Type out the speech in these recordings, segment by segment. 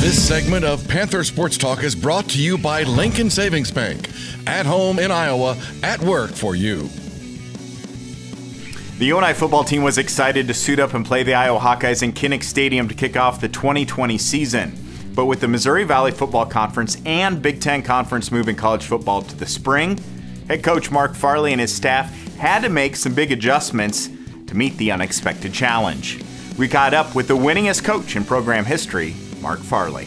This segment of Panther Sports Talk is brought to you by Lincoln Savings Bank. At home in Iowa, at work for you. The UNI football team was excited to suit up and play the Iowa Hawkeyes in Kinnick Stadium to kick off the 2020 season. But with the Missouri Valley Football Conference and Big Ten Conference moving college football to the spring, head coach Mark Farley and his staff had to make some big adjustments to meet the unexpected challenge. We caught up with the winningest coach in program history, Mark Farley.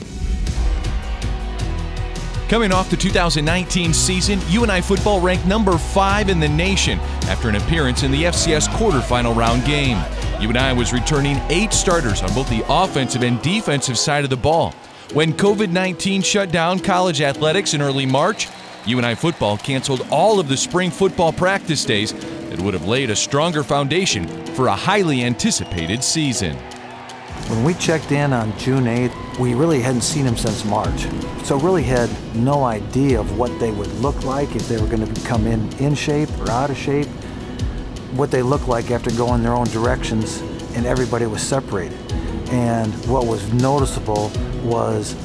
Coming off the 2019 season, UNI football ranked number five in the nation after an appearance in the FCS quarterfinal round game. UNI was returning eight starters on both the offensive and defensive side of the ball. When COVID 19 shut down college athletics in early March, UNI football canceled all of the spring football practice days that would have laid a stronger foundation for a highly anticipated season. When we checked in on June 8th, we really hadn't seen them since March. So really had no idea of what they would look like, if they were going to come in in shape or out of shape, what they looked like after going their own directions and everybody was separated. And what was noticeable was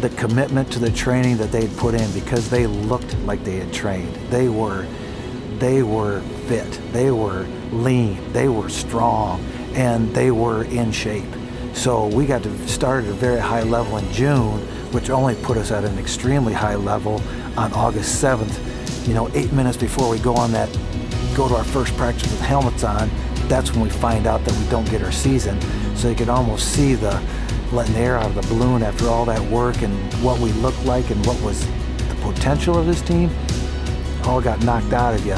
the commitment to the training that they had put in because they looked like they had trained. They were they were fit, they were lean, they were strong, and they were in shape. So we got to start at a very high level in June, which only put us at an extremely high level on August 7th. You know, eight minutes before we go on that, go to our first practice with helmets on, that's when we find out that we don't get our season. So you could almost see the letting the air out of the balloon after all that work and what we looked like and what was the potential of this team, all got knocked out of you.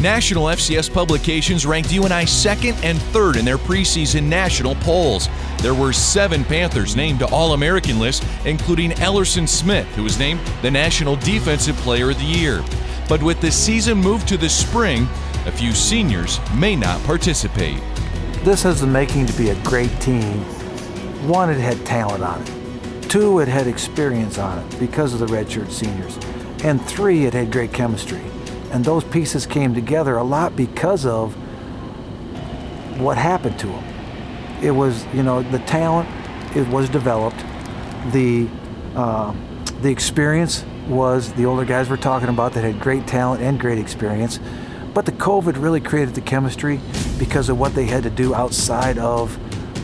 National FCS publications ranked UNI second and third in their preseason national polls. There were seven Panthers named to All American lists, including Ellerson Smith, who was named the National Defensive Player of the Year. But with the season moved to the spring, a few seniors may not participate. This has the making to be a great team. One, it had talent on it. Two, it had experience on it because of the redshirt seniors. And three, it had great chemistry. And those pieces came together a lot because of what happened to them. It was, you know, the talent, it was developed. The, uh, the experience was the older guys we're talking about that had great talent and great experience. But the COVID really created the chemistry because of what they had to do outside of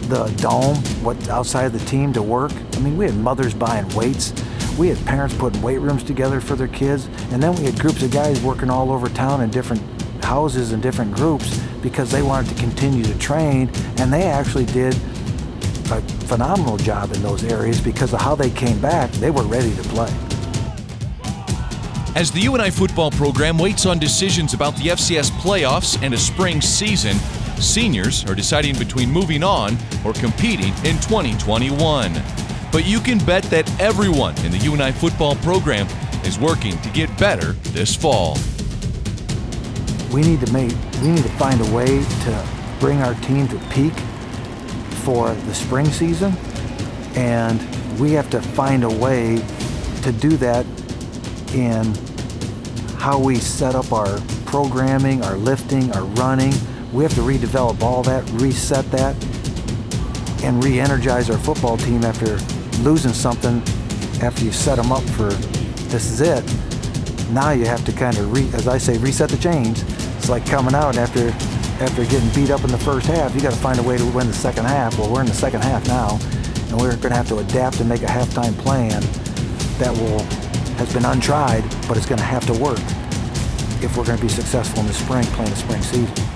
the dome, what outside of the team to work. I mean, we had mothers buying weights. We had parents putting weight rooms together for their kids, and then we had groups of guys working all over town in different houses and different groups because they wanted to continue to train, and they actually did a phenomenal job in those areas because of how they came back. They were ready to play. As the UNI football program waits on decisions about the FCS playoffs and a spring season, seniors are deciding between moving on or competing in 2021. But you can bet that everyone in the UNI football program is working to get better this fall. We need to make we need to find a way to bring our team to peak for the spring season and we have to find a way to do that in how we set up our programming, our lifting, our running. We have to redevelop all that, reset that, and re-energize our football team after losing something after you set them up for this is it. Now you have to kind of, re, as I say, reset the chains. It's like coming out after after getting beat up in the first half. You got to find a way to win the second half. Well, we're in the second half now, and we're going to have to adapt and make a halftime plan that will has been untried, but it's going to have to work if we're going to be successful in the spring playing the spring season.